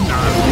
no!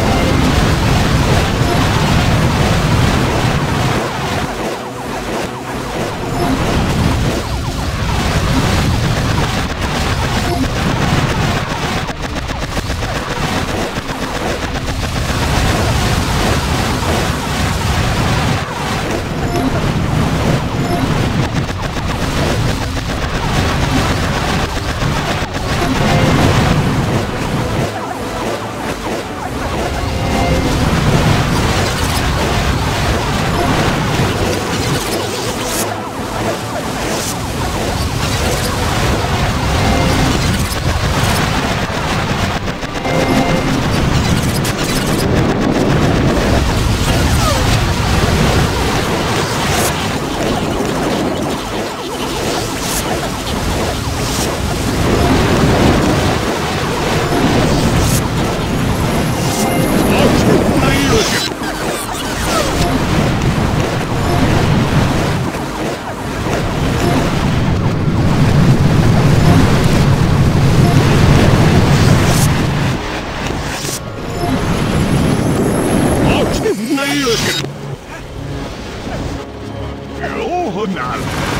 Oh, no.